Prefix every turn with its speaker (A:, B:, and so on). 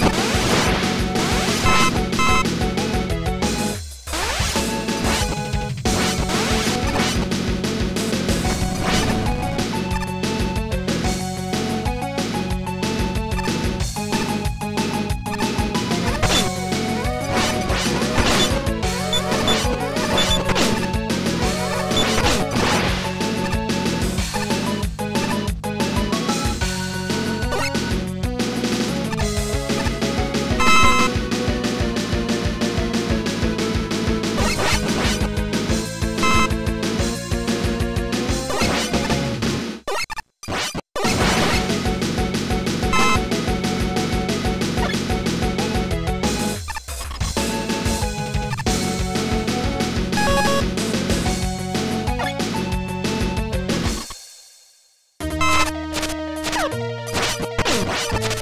A: you. You